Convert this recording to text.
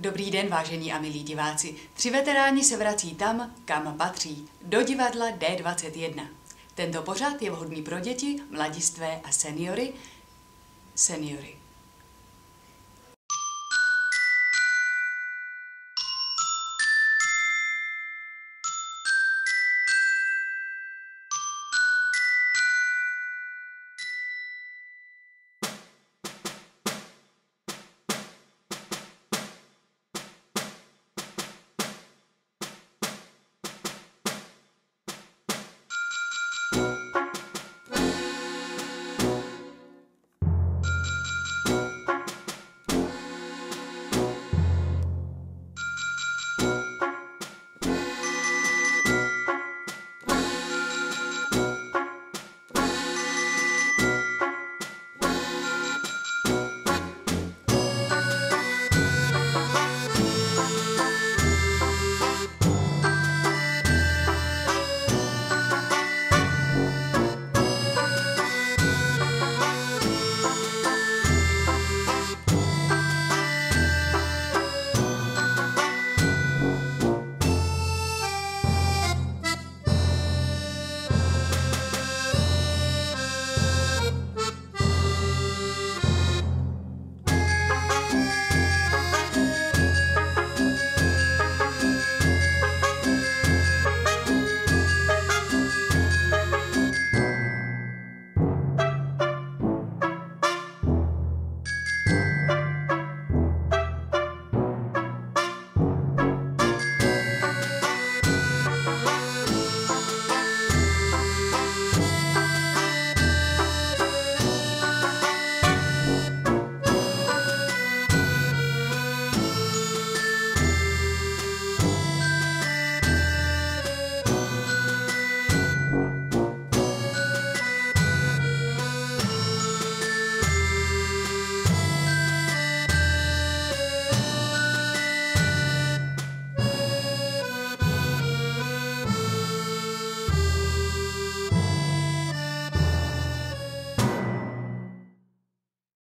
Dobrý den, vážení a milí diváci. Tři veteráni se vrací tam, kam patří, do divadla D21. Tento pořad je vhodný pro děti, mladistvé a seniory. Seniory.